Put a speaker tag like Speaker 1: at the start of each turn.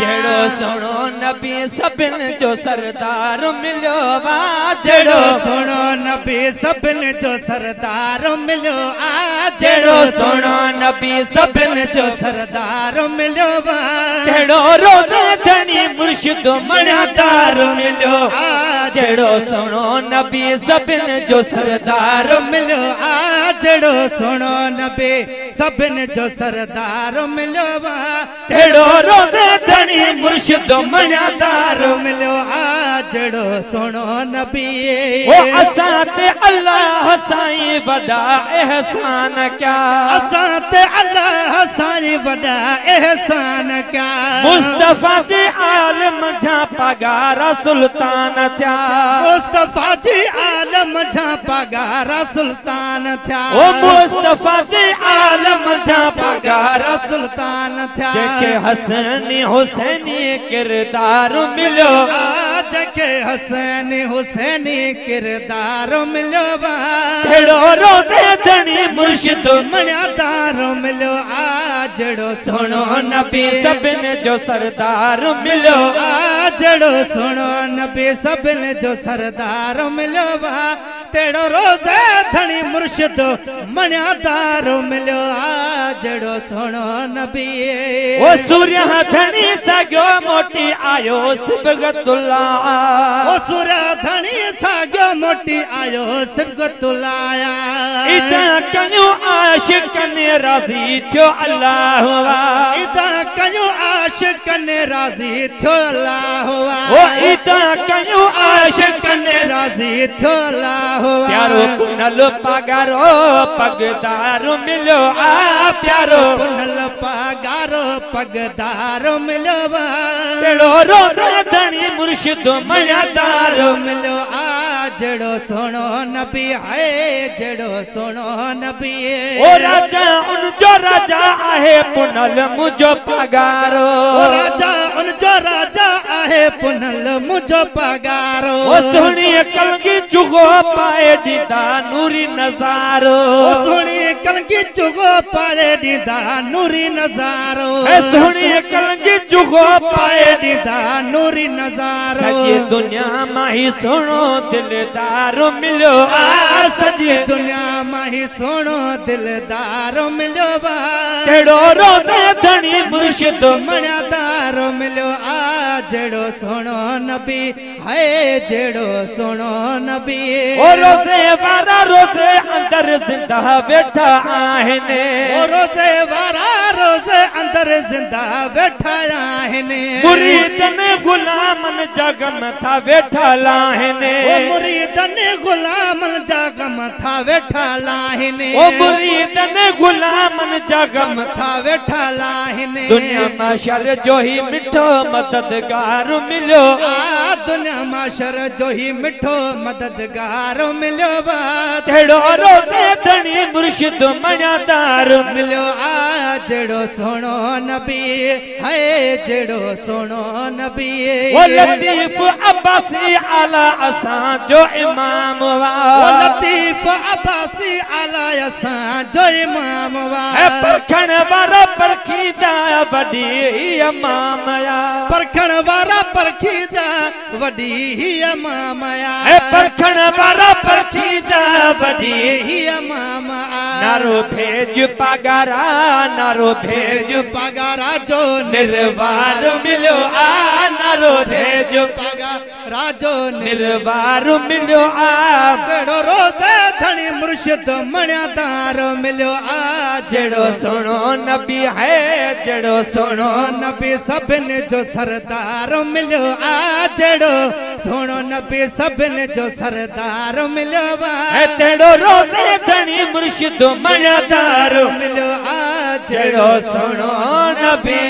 Speaker 1: जहिड़ो सुहिणो नबी सभिनि जो सरदार मिलियो जहिड़ो
Speaker 2: सुहिणो नबी सभिनि जो सरदार मिलियो आ जहिड़ो सुहिणो
Speaker 1: नबी सभिनि जो
Speaker 2: सरदार मिलियो
Speaker 1: जहिड़ो रोज़े धणी मुर्शिद मणियादार मिलियो
Speaker 2: جهڙو
Speaker 1: سهڻو نبي سڀني جو سردار
Speaker 2: مليو آ جهڙو سهڻو نبي سڀني جو سردار مليو جهڙو
Speaker 1: روزي ڌڻي مرشد مڻيادار
Speaker 2: مليو آ جهڙو سهڻو نبي. او
Speaker 1: اسان تي الله سائين وڏا احسان ڪيا.
Speaker 2: اسان تي سائين وڏا احسان ڪيا. مصطفيٰ
Speaker 1: جي عالم جا پگهار سلطان ٿيا.
Speaker 2: مصطفيٰ جي عالم جا پگهار سلطان ٿيا. او
Speaker 1: مصطفيٰ جي عالم جا پگهار
Speaker 2: سلطان ٿيا. جنهن کي
Speaker 1: هسني حسيني ڪردار مليو.
Speaker 2: جنهن کي هسني حسيني ڪردار مليو اهڙو
Speaker 1: روزي ڌڻي مرشد.
Speaker 2: مڻيادار مليو آ جهڙو سهڻو نبي.
Speaker 1: سڀني جو سردار مليو
Speaker 2: آ جهڙو سهڻو نبي سڀني جو سردار مليو تهڙو روزي ڌڻي مرشد مڻيادار مليو آ جهڙو سهڻو نبي. او
Speaker 1: سوريه ڌڻي ساڳيو موٽي آيو سبگتلا او
Speaker 2: سوريه ڌڻي ساڳيو موٽي آيو سبگتلايا اتا
Speaker 1: कयूं आशिकनि राज़ी थियो अल्लाह
Speaker 2: इता कयूं आशिकनि राज़ी थियो अल्लाह ओ
Speaker 1: इता कयूं आशिकनि
Speaker 2: राज़ी थियो अल्लाह प्यारो
Speaker 1: कुनल पगारो पगदार मिलियो आ प्यारो।
Speaker 2: कुनल पगारो पगदार मिलियो अहिड़ो
Speaker 1: रोज़े धणी मुर्शिद मणियादार
Speaker 2: मिलियो جهڙو سهڻو نبي آهي جهڙو سهڻو نبي. او
Speaker 1: راجا ان جو راجا آهي پنل منهنجو پگارو. او راجا
Speaker 2: ان جو راجا آهي پنل منهنجو پگارو. او سهڻي
Speaker 1: ڪلگي چگو پائي ڏيندا نوري نظارو. او
Speaker 2: سهڻي ڪلگي چگو پائي ڏيندا نوري نظارو. ۽ سهڻي
Speaker 1: ڪلگي چگو پائي
Speaker 2: ڏيندا نوري نظارو. سڄي
Speaker 1: دنيا مان ئي سهڻو دلدار مليو آ. سڄي
Speaker 2: دنيا مان ئي سهڻو دلدار مليو با
Speaker 1: ڪهڙو روزي ڌڻي مرشد
Speaker 2: مڻيادار مليو आ सुनो नबी है जेड़ो सुनो नबी। ओ
Speaker 1: रोज़े वारा रोज़े अंदर ज़िंदा बैठा आहिनि। ओ
Speaker 2: रोज़े वारा अंदरि ज़िंदा वेठा आहिनि मुरीदनि
Speaker 1: गुलामनि जा गम था वेठा आहिनि ओ
Speaker 2: मुरीदनि गुलामनि जा गम था वेठा आहिनि ओ
Speaker 1: मुरीदनि गुलामनि जा गम
Speaker 2: था वेठा आहिनि दुनिया
Speaker 1: माँ शर जो ई मिठो मददगार मिलियो
Speaker 2: आ दुनिया माशर जो ही मिठो मददगार मिलियो बा
Speaker 1: अहिड़ो रोज़े धणी मुर्शिद मणियादार
Speaker 2: मिलियो आ جهڙو سهڻو نبي هي جهڙو سهڻو نبي. او
Speaker 1: لطيف عباسي اعليٰ اسان جو امام او وا
Speaker 2: لطيف عباسي اعليٰ اسان جو امام وا ۽
Speaker 1: پرکڻ وارا پرکيدا وڏي امام يا.
Speaker 2: پرکڻ وارا پرکيدا وڏي هي امام يا. ۽
Speaker 1: پرکڻ وارا پرکيدا وڏي
Speaker 2: هي नारो
Speaker 1: भेज पगारा, नारो भेज
Speaker 2: पगारा, जो निर्वार मिलियो आ, नारो भेज पगार राजो
Speaker 1: निर्वार मिलियो आ।
Speaker 2: कहिड़ो रोज़े धणी मुर्शिद मणियादार मिलियो आ। जहिड़ो
Speaker 1: सुहिणो नबी है जहिड़ो सुहिणो
Speaker 2: नबी, सभिनि जो सरदार मिलियो आ। जहिड़ो सुहिणो नबी सभिनि जो सरदार मिलियो ऐ
Speaker 1: तहिड़ो रोज़े धणी मुर्शिद मणियादार
Speaker 2: मिलियो आ जहिड़ो सुहिणो नबी